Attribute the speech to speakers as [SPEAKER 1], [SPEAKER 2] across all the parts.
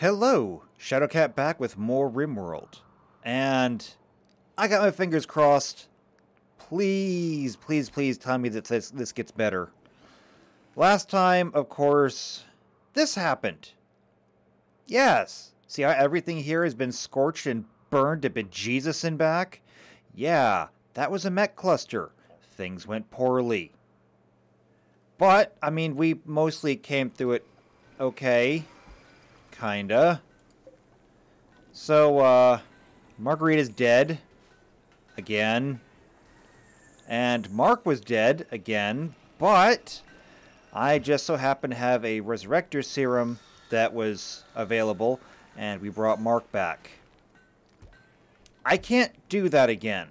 [SPEAKER 1] Hello, ShadowKatt back with more RimWorld. And I got my fingers crossed. Please, please, please tell me that this, this gets better. Last time, of course, this happened. Yes. See how everything here has been scorched and burned to bejesus and back? Yeah, that was a mech cluster. Things went poorly. But, I mean, we mostly came through it okay. Kinda. So, uh, Margarita's dead. Again. And Mark was dead again, but I just so happened to have a Resurrector Serum that was available, and we brought Mark back. I can't do that again.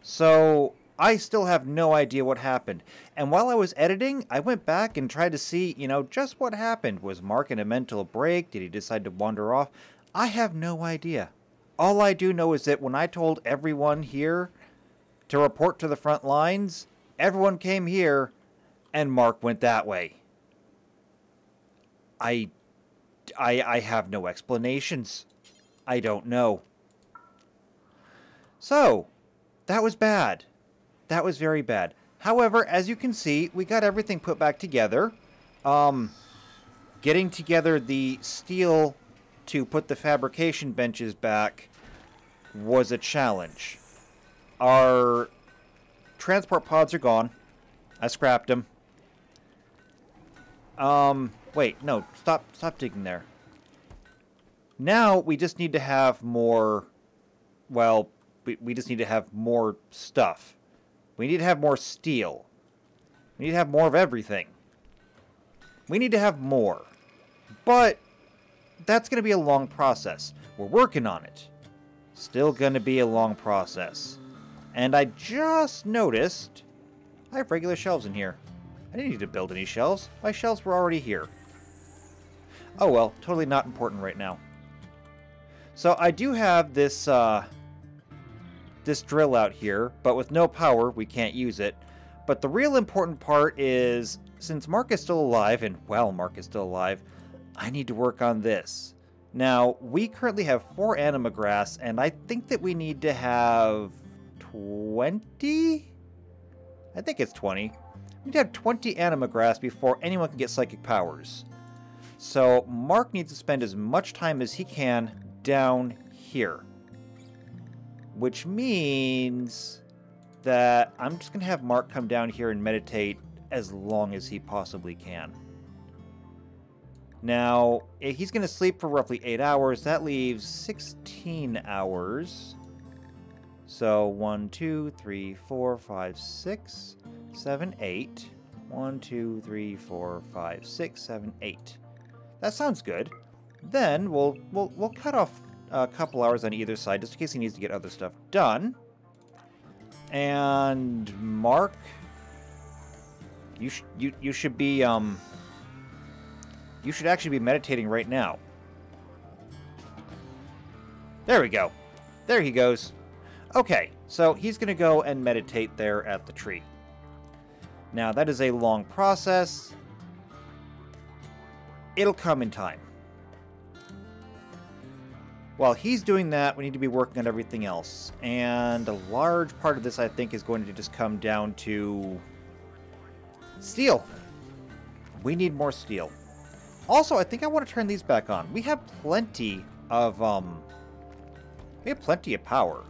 [SPEAKER 1] So, I still have no idea what happened. And while I was editing, I went back and tried to see, you know, just what happened. Was Mark in a mental break? Did he decide to wander off? I have no idea. All I do know is that when I told everyone here to report to the front lines, everyone came here and Mark went that way. I I I have no explanations. I don't know. So, that was bad. That was very bad. However, as you can see, we got everything put back together. Um, getting together the steel to put the fabrication benches back was a challenge. Our transport pods are gone. I scrapped them. Um, wait, no, stop, stop digging there. Now we just need to have more, well, we, we just need to have more stuff. We need to have more steel. We need to have more of everything. We need to have more. But that's going to be a long process. We're working on it. Still going to be a long process. And I just noticed I have regular shelves in here. I didn't need to build any shelves. My shelves were already here. Oh well, totally not important right now. So I do have this uh, this drill out here, but with no power, we can't use it. But the real important part is, since Mark is still alive, and well, Mark is still alive, I need to work on this. Now, we currently have four anima grass, and I think that we need to have 20? I think it's 20. We need to have 20 anima grass before anyone can get psychic powers. So, Mark needs to spend as much time as he can down here which means that I'm just going to have Mark come down here and meditate as long as he possibly can. Now, eh, he's going to sleep for roughly 8 hours. That leaves 16 hours. So, 1, 2, 3, 4, 5, 6, 7, 8. 1, 2, 3, 4, 5, 6, 7, 8. That sounds good. Then we'll, we'll, we'll cut off a couple hours on either side, just in case he needs to get other stuff done. And Mark, you sh you you should be um you should actually be meditating right now. There we go. There he goes. Okay, so he's going to go and meditate there at the tree. Now, that is a long process. It'll come in time. While he's doing that, we need to be working on everything else. And a large part of this, I think, is going to just come down to steel. We need more steel. Also, I think I want to turn these back on. We have plenty of, um... We have plenty of power.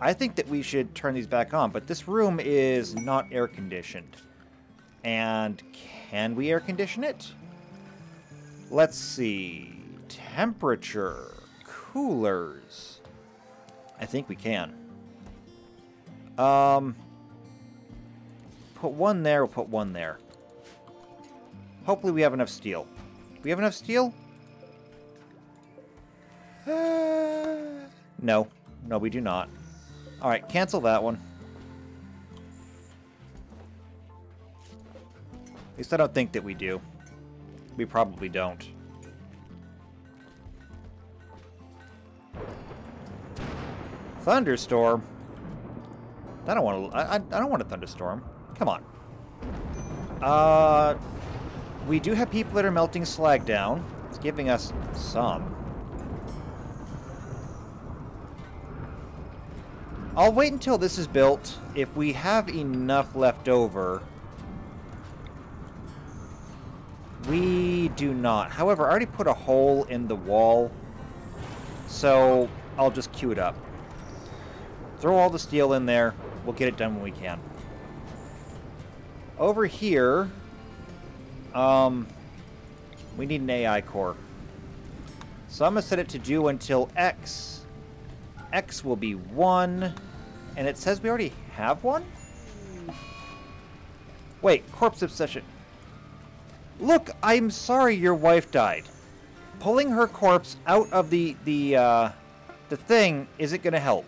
[SPEAKER 1] I think that we should turn these back on, but this room is not air-conditioned. And can we air-condition it? Let's see temperature, coolers. I think we can. Um, put one there, we'll put one there. Hopefully we have enough steel. We have enough steel? Uh, no. No, we do not. Alright, cancel that one. At least I don't think that we do. We probably don't. Thunderstorm? I don't want to. I, I don't want a thunderstorm. Come on. Uh, we do have people that are melting slag down. It's giving us some. I'll wait until this is built. If we have enough left over... We do not. However, I already put a hole in the wall. So, I'll just queue it up. Throw all the steel in there. We'll get it done when we can. Over here... Um... We need an AI core. So I'm going to set it to do until X X will be 1. And it says we already have one? Wait, corpse obsession. Look, I'm sorry your wife died. Pulling her corpse out of the, the, uh, the thing isn't going to help.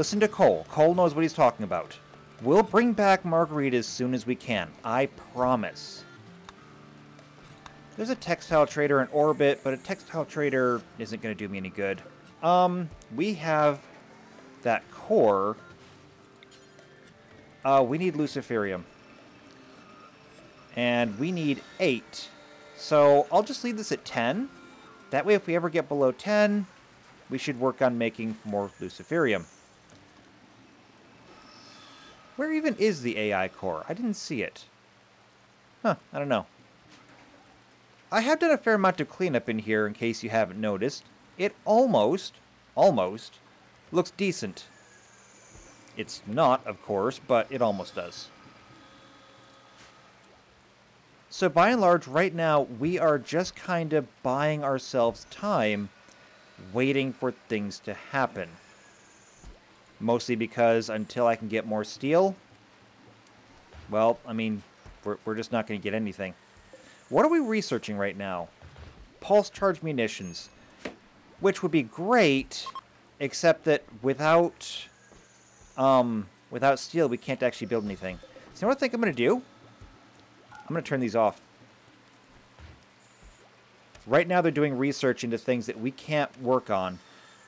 [SPEAKER 1] Listen to Cole. Cole knows what he's talking about. We'll bring back Margarita as soon as we can. I promise. There's a textile trader in orbit, but a textile trader isn't going to do me any good. Um, we have that core. Uh, we need Luciferium. And we need 8. So I'll just leave this at 10. That way if we ever get below 10, we should work on making more Luciferium. Where even is the AI core? I didn't see it. Huh, I don't know. I have done a fair amount of cleanup in here in case you haven't noticed it almost, almost, looks decent. It's not, of course, but it almost does. So by and large, right now, we are just kind of buying ourselves time, waiting for things to happen. Mostly because until I can get more steel, well, I mean, we're, we're just not going to get anything. What are we researching right now? Pulse charge munitions which would be great, except that without, um, without steel, we can't actually build anything. So you know what I think I'm going to do? I'm going to turn these off. Right now they're doing research into things that we can't work on.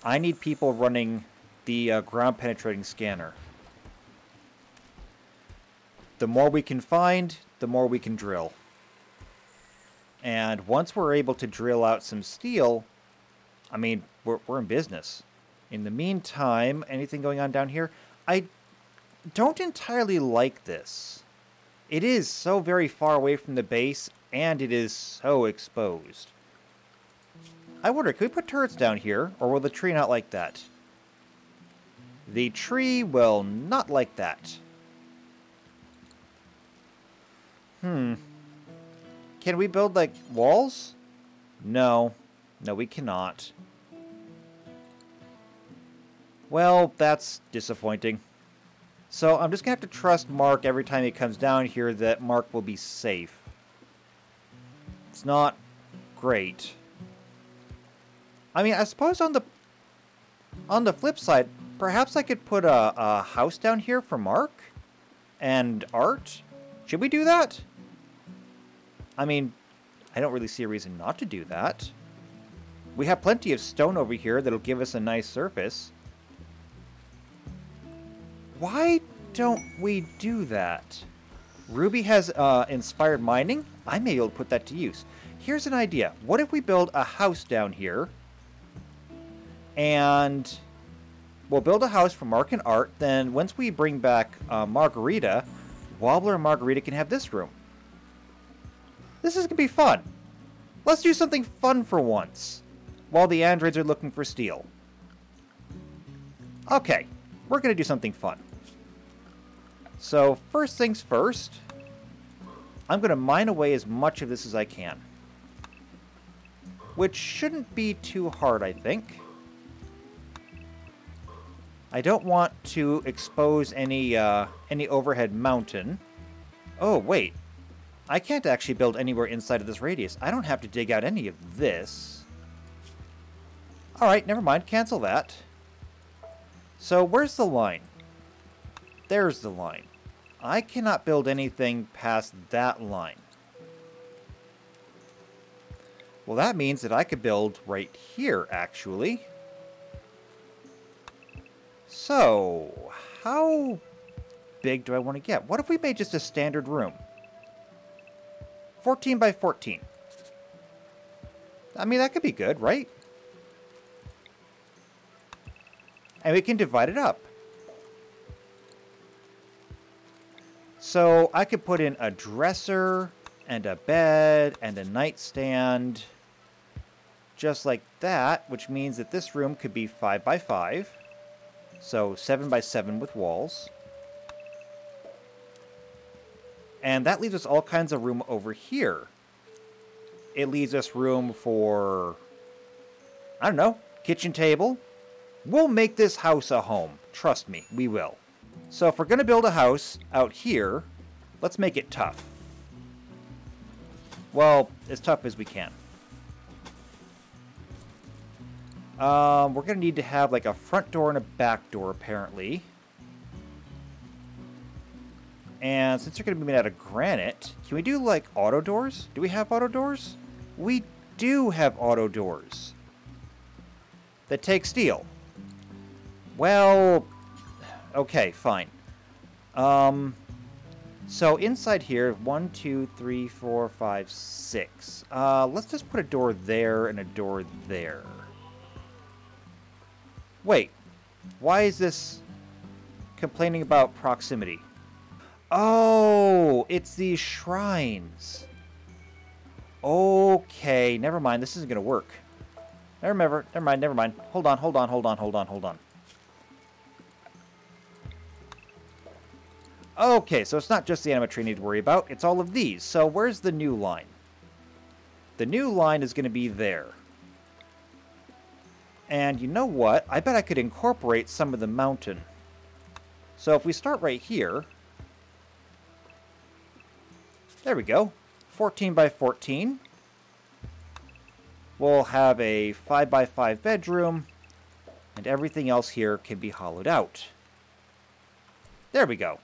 [SPEAKER 1] I need people running the uh, ground penetrating scanner. The more we can find, the more we can drill. And once we're able to drill out some steel, I mean, we're, we're in business. In the meantime, anything going on down here? I don't entirely like this. It is so very far away from the base, and it is so exposed. I wonder, can we put turrets down here, or will the tree not like that? The tree will not like that. Hmm. Can we build, like, walls? No. No, we cannot. Well, that's disappointing. So I'm just going to have to trust Mark every time he comes down here that Mark will be safe. It's not great. I mean, I suppose on the on the flip side, perhaps I could put a, a house down here for Mark and Art. Should we do that? I mean, I don't really see a reason not to do that. We have plenty of stone over here that'll give us a nice surface. Why don't we do that? Ruby has uh, inspired mining. I may be able to put that to use. Here's an idea. What if we build a house down here? And we'll build a house for Mark and Art. Then once we bring back uh, Margarita, Wobbler and Margarita can have this room. This is going to be fun. Let's do something fun for once while the androids are looking for steel. Okay, we're going to do something fun. So, first things first, I'm going to mine away as much of this as I can. Which shouldn't be too hard, I think. I don't want to expose any, uh, any overhead mountain. Oh, wait. I can't actually build anywhere inside of this radius. I don't have to dig out any of this. Alright, never mind. Cancel that. So, where's the line? There's the line. I cannot build anything past that line. Well, that means that I could build right here, actually. So, how big do I want to get? What if we made just a standard room? 14 by 14. I mean, that could be good, right? And we can divide it up. So I could put in a dresser and a bed and a nightstand just like that, which means that this room could be 5 by 5. So 7 by 7 with walls. And that leaves us all kinds of room over here. It leaves us room for, I don't know, kitchen table. We'll make this house a home. Trust me, we will. So if we're going to build a house out here, let's make it tough. Well, as tough as we can. Um, we're going to need to have like a front door and a back door, apparently. And since they're going to be made out of granite, can we do like auto doors? Do we have auto doors? We do have auto doors. That take steel. Well, okay, fine. Um, so inside here, one, two, three, four, five, six. Uh, let's just put a door there and a door there. Wait, why is this complaining about proximity? Oh, it's these shrines. Okay, never mind. This isn't going to work. Never, never, never mind, never mind. Hold on, hold on, hold on, hold on, hold on. Okay, so it's not just the animatree I need to worry about. It's all of these. So where's the new line? The new line is going to be there. And you know what? I bet I could incorporate some of the mountain. So if we start right here... There we go. 14 by 14. We'll have a 5 by 5 bedroom. And everything else here can be hollowed out. There we go.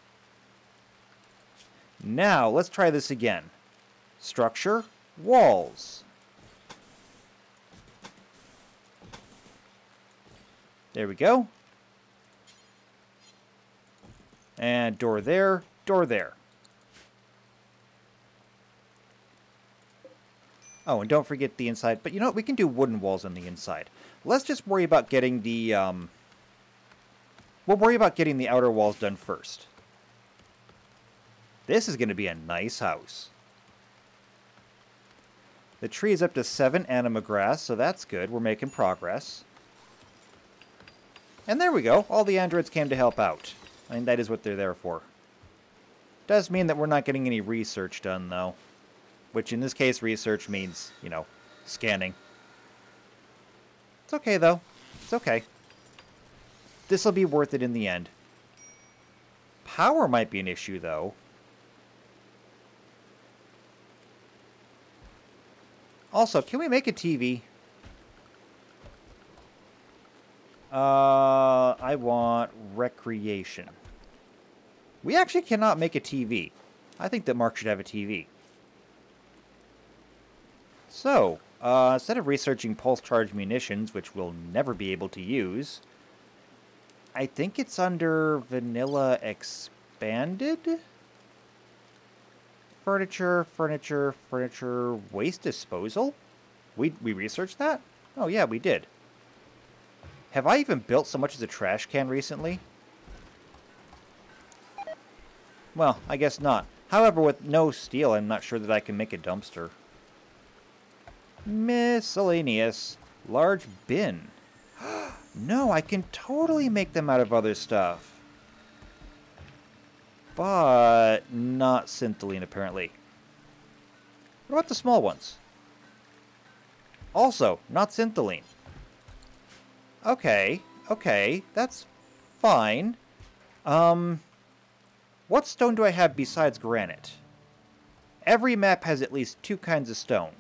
[SPEAKER 1] Now, let's try this again. Structure, walls. There we go. And door there, door there. Oh, and don't forget the inside. But you know what? We can do wooden walls on the inside. Let's just worry about getting the... Um, we'll worry about getting the outer walls done first. This is going to be a nice house. The tree is up to seven anima grass, so that's good. We're making progress. And there we go. All the androids came to help out. I mean, that is what they're there for. Does mean that we're not getting any research done, though. Which, in this case, research means, you know, scanning. It's okay, though. It's okay. This will be worth it in the end. Power might be an issue, though. Also, can we make a TV? Uh, I want recreation. We actually cannot make a TV. I think that Mark should have a TV. So, uh, instead of researching pulse charge munitions, which we'll never be able to use, I think it's under Vanilla Expanded? Furniture, furniture, furniture, waste disposal? We, we researched that? Oh yeah, we did. Have I even built so much as a trash can recently? Well, I guess not. However, with no steel, I'm not sure that I can make a dumpster. Miscellaneous. Large bin. no, I can totally make them out of other stuff but not syntholine, apparently. What about the small ones? Also, not syntholine. Okay, okay, that's fine. Um, what stone do I have besides granite? Every map has at least two kinds of stone.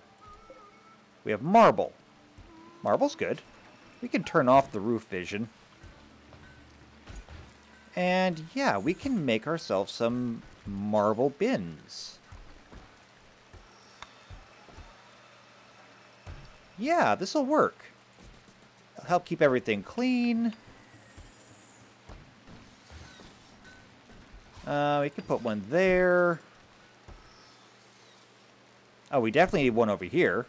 [SPEAKER 1] We have marble. Marble's good. We can turn off the roof vision. And yeah, we can make ourselves some marble bins. Yeah, this will work. Help keep everything clean. Uh, we could put one there. Oh, we definitely need one over here.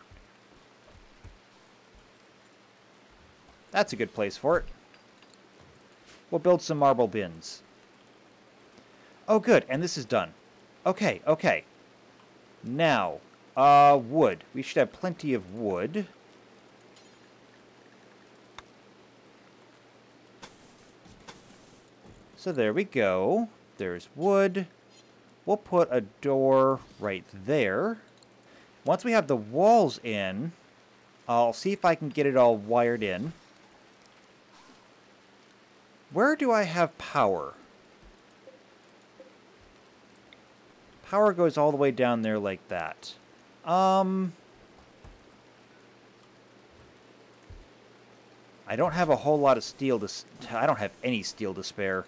[SPEAKER 1] That's a good place for it. We'll build some marble bins. Oh, good. And this is done. Okay, okay. Now, uh, wood. We should have plenty of wood. So there we go. There's wood. We'll put a door right there. Once we have the walls in, I'll see if I can get it all wired in. Where do I have power? Power goes all the way down there like that. Um... I don't have a whole lot of steel to... I don't have any steel to spare.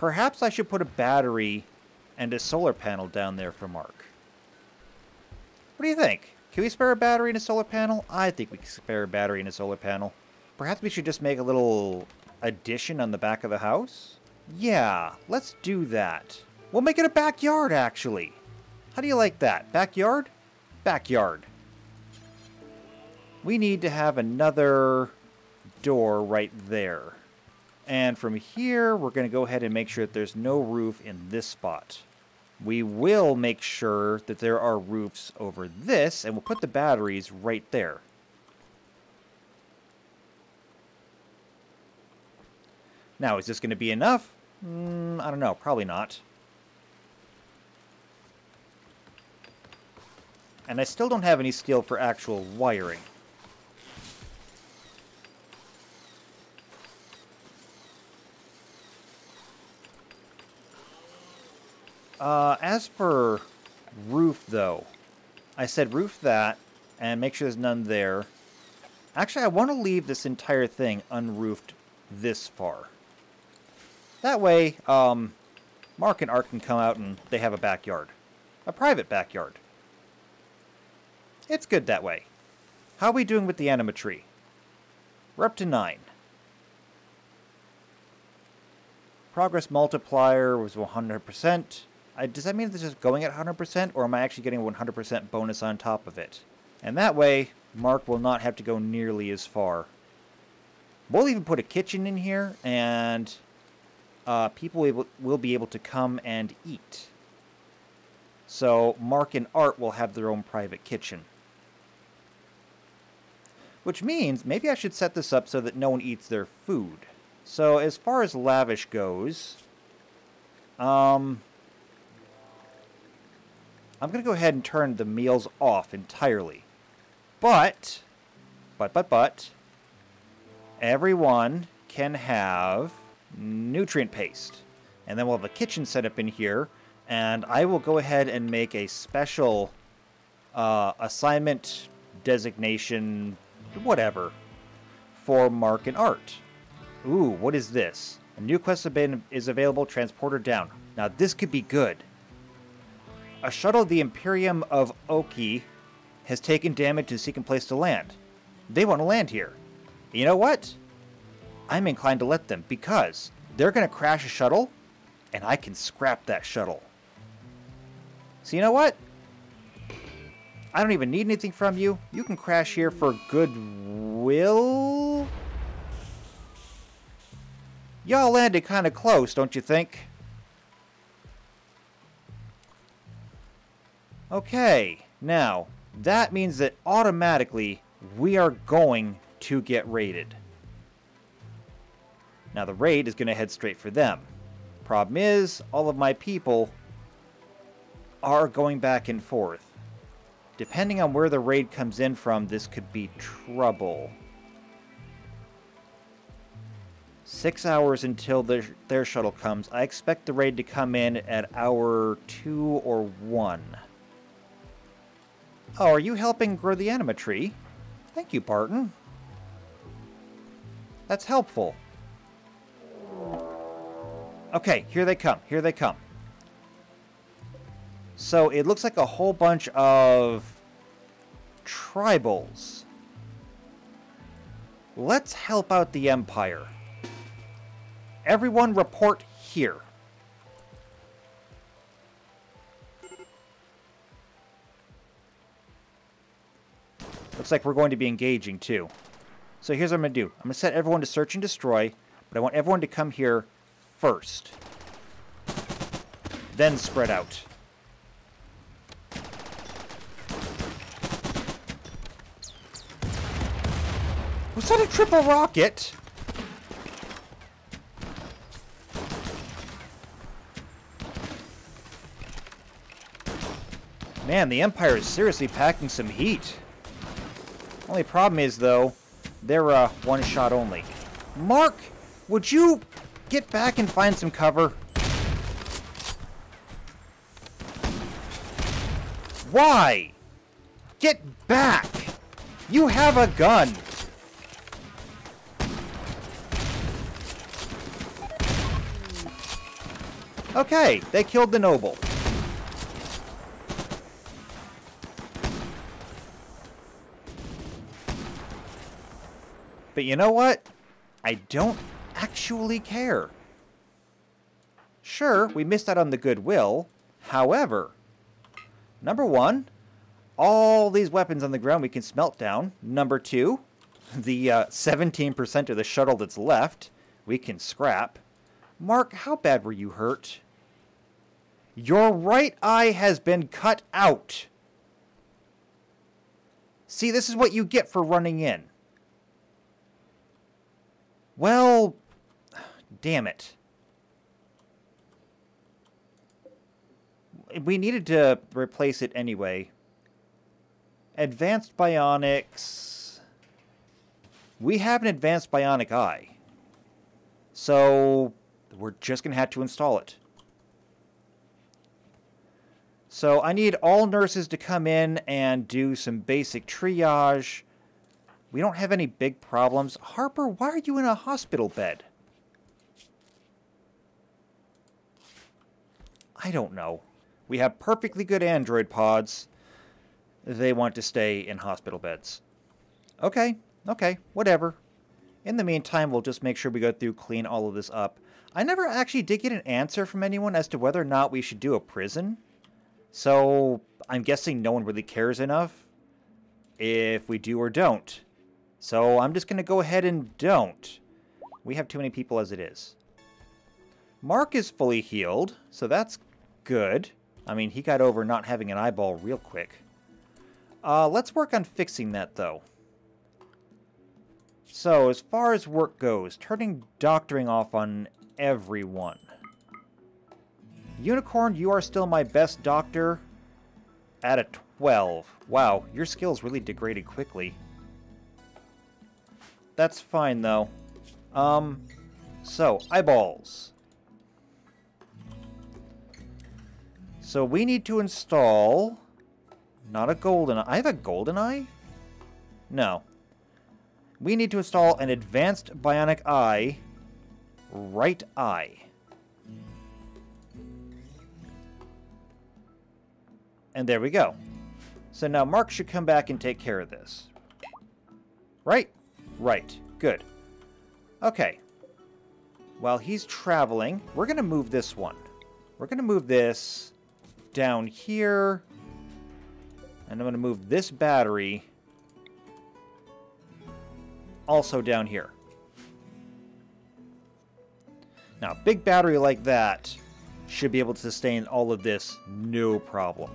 [SPEAKER 1] Perhaps I should put a battery and a solar panel down there for Mark. What do you think? Can we spare a battery and a solar panel? I think we can spare a battery and a solar panel. Perhaps we should just make a little addition on the back of the house? Yeah, let's do that. We'll make it a backyard, actually. How do you like that? Backyard? Backyard. We need to have another door right there. And from here, we're going to go ahead and make sure that there's no roof in this spot. We will make sure that there are roofs over this, and we'll put the batteries right there. Now, is this going to be enough? Mm, I don't know. Probably not. And I still don't have any steel for actual wiring. Uh, as for roof, though, I said roof that, and make sure there's none there. Actually, I want to leave this entire thing unroofed this far. That way, um, Mark and Art can come out and they have a backyard. A private backyard. It's good that way. How are we doing with the anima tree? We're up to 9. Progress multiplier was 100%. Does that mean this is going at 100%, or am I actually getting a 100% bonus on top of it? And that way, Mark will not have to go nearly as far. We'll even put a kitchen in here, and uh, people will, will be able to come and eat. So Mark and Art will have their own private kitchen. Which means maybe I should set this up so that no one eats their food. So as far as lavish goes, um, I'm going to go ahead and turn the meals off entirely. But, but, but, but, everyone can have nutrient paste. And then we'll have a kitchen set up in here. And I will go ahead and make a special uh, assignment designation, whatever, for Mark and Art. Ooh, what is this? A new quest is available, transporter down. Now this could be good. A shuttle the Imperium of Oki has taken damage to seek a place to land. They want to land here. You know what? I'm inclined to let them because they're going to crash a shuttle and I can scrap that shuttle. So you know what? I don't even need anything from you. You can crash here for goodwill. Y'all landed kind of close, don't you think? Okay, now, that means that automatically we are going to get raided. Now the raid is going to head straight for them. Problem is, all of my people are going back and forth. Depending on where the raid comes in from, this could be trouble. Six hours until their, their shuttle comes. I expect the raid to come in at hour two or one. Oh, are you helping grow the anima tree? Thank you, Barton. That's helpful. Okay, here they come. Here they come. So it looks like a whole bunch of tribals. Let's help out the Empire. Everyone report here. Looks like we're going to be engaging, too. So here's what I'm going to do. I'm going to set everyone to search and destroy, but I want everyone to come here first. Then spread out. Was that a triple rocket? Man, the Empire is seriously packing some heat. Only problem is, though, they're uh, one shot only. Mark, would you get back and find some cover? Why? Get back! You have a gun! Okay, they killed the noble. But you know what? I don't actually care. Sure, we missed out on the goodwill. However, number one, all these weapons on the ground we can smelt down. Number two, the 17% uh, of the shuttle that's left we can scrap. Mark, how bad were you hurt? Your right eye has been cut out. See, this is what you get for running in. Well, damn it. We needed to replace it anyway. Advanced Bionics. We have an Advanced Bionic Eye. So, we're just going to have to install it. So I need all nurses to come in and do some basic triage we don't have any big problems. Harper, why are you in a hospital bed? I don't know. We have perfectly good android pods. They want to stay in hospital beds. Okay, okay, whatever. In the meantime, we'll just make sure we go through, clean all of this up. I never actually did get an answer from anyone as to whether or not we should do a prison. So, I'm guessing no one really cares enough if we do or don't. So I'm just going to go ahead and don't. We have too many people as it is. Mark is fully healed, so that's good. I mean, he got over not having an eyeball real quick. Uh, let's work on fixing that, though. So, as far as work goes, turning doctoring off on everyone. Unicorn, you are still my best doctor at a 12. Wow, your skills really degraded quickly. That's fine, though. Um, so, eyeballs. So we need to install... Not a golden eye. I have a golden eye? No. We need to install an advanced bionic eye. Right eye. And there we go. So now Mark should come back and take care of this. Right? Right. Good. Okay. While he's traveling, we're going to move this one. We're going to move this down here. And I'm going to move this battery also down here. Now, a big battery like that should be able to sustain all of this no problem.